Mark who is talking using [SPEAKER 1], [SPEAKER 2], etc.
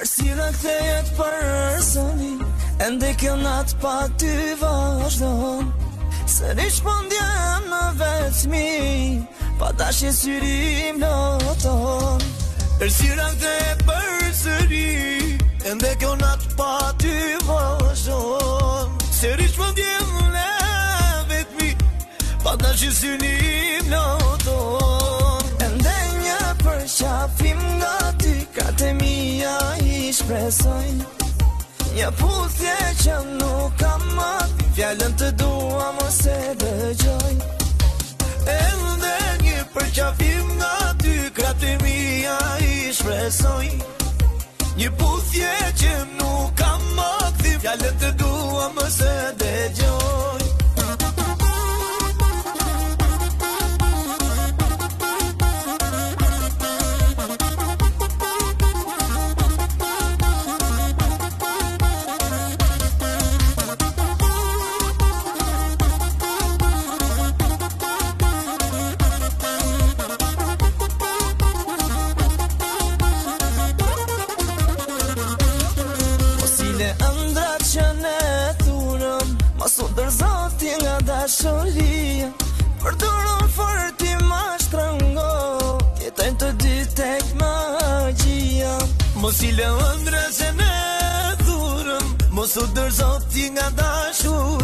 [SPEAKER 1] Ersira këtë jetë për rësëni Ende kjo natë pa ty vazhdojnë Së një shpondja në vetëmi, Pa ta shë syrim në tonë Ersira këtë jetë për rësëni Ende kjo natë pa ty vazhdojnë Së një shpondja në vetëmi, Pa ta shë syrim në tonë Ende një për shafim në ty Ka e mija shpresojnë Një putje që nuk kam më Fjallën të dua më se dhe gjojnë E në një përqafim nga ty Kratë e mija i shpresojnë Mas o dërzoti nga da sholia Për të rënë fërë ti ma shtrango E të dy tek këma gjia Mos i le ëndre se ne dhurëm Mos o dërzoti nga da